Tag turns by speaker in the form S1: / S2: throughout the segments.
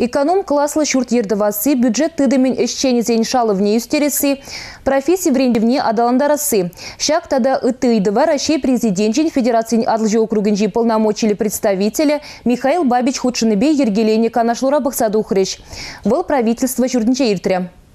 S1: Эконом класслы шурт ердывасы, бюджет тыдымен ішчені зен шалывне үстересі, профессия врендевне адаландарасы. Шак тада ытыйдыва Россия президентчин Федерации адлжи округінжи полномочили представителя Михаил Бабич Худшиныбе Ергелене Канашлура Бахсадухрыш. Был правительство шурднче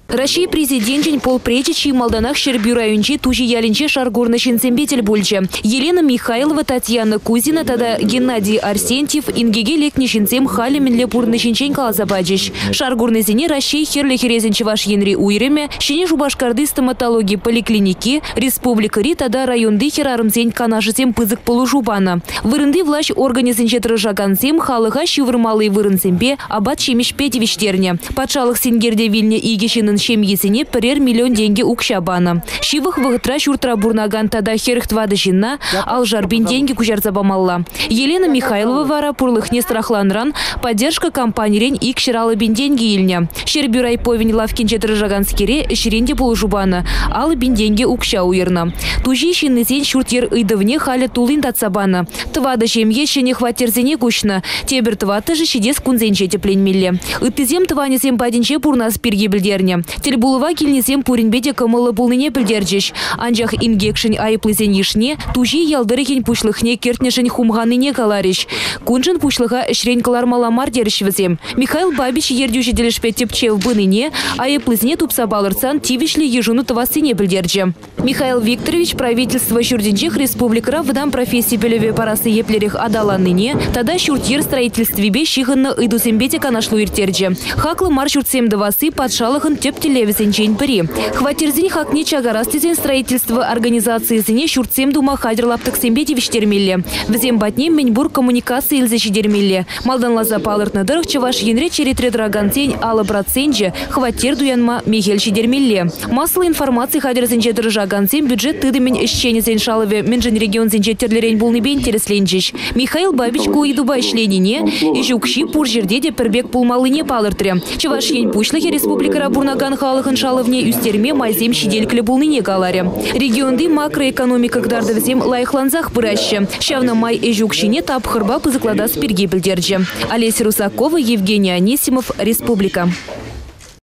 S1: Иртре.
S2: Рашей президентин Пол Пречичи Малданах Щербю райончи тужи ялинче шаргурны шинсембетель бульче. Елена Михайлова, Татьяна Кузина, тада Геннадий Арсентьев, ингеге лекни шинсем хали минле пурны шинчен калазабаджиш. Шаргурны Рашей херле херезенче ваш енри уйреме, шине жубашкарды стоматологии поликлиники, республика Ри тада районды херарымзен канашысем пызык полужубана. Вырынды власть организенче трыжагансем халыға шивырмалы вырынсембе абат шемеш петевиштерне. Патшалық сенгерде вильне игешінің Атын шемьесіне пірер миллион деньги укшабана. Шивых вғытра шуртра бурнаган тада херхтвады жинна, ал жарбин деньги кучарзабамалла. Елена Михайлова вара пурлыхне страхланран поддержка компанирен ик шыралы бин деньги илня. Шербюрай повень лавкинче трыжаганскере ширенде жубана, ал бин деньги укша уерна. Тужи шиннесен шуртер ыйдывне халя тулин татсабана. Твада шемье шене хватерзене кучна. Тебер тваты же шидес кунзенче тепленмелле. Ыттызем тванесем падинче пурнас пирге білдерне. Телбулова килнесем пуринбеде кымылы булныне білдерджеш. Анжақ ингекшін айыплызен ешне, тужи ялдырыхен пушлыхне кертнешін хумғаныне калариш. Кунжын пушлыға ішрен калармаламар дерішвізем. Михаил Бабич ердюші делішпет тепчев бұныне, айыплызне тупса балырсан тивишлі ежуну тавасыне білдерджі. Михаил Викторович правительство Шурдинчех республикара выдам профессии белеве парасы еплерих адаланныне, тада шуртер строительстве бе шихынны ыдусембете канашлу иртерджі. Хаклы маршрутсем давасы подшалыхын теп телевизен чейн піри. Хватерзин хакне чагарастезен строительство организации зіне шуртсем дума хадерлаптық сембе девиштермелле. Візем батнем Меньбург коммуникации илзеші дермелле. Малдан лаза палыртны дырық чываш енре черетре драгантень алы процентже хватер дуянма мегельші дермелле. Маслы информации хадерзенче дыржагансен бюджет тыдымен ишченезен шалыве менжен регион зенче терлерен булныбен тересленчеш. Михаил Бабич куидуба ишленине, и жукши пур жерде де пірбек пулмалыне палыртре. Чываш ен пушлыхе республикара бурнаган халыхын шалывне үстерме майзем шиделклі булныне галаре. Регионды макроэкономика кдардывзем лайхланзах пыращы. Шавна май эжукшине тапхырба пызыклада спирге білдерджі. Олеся Русакова, Евгений Анисимов, Республика.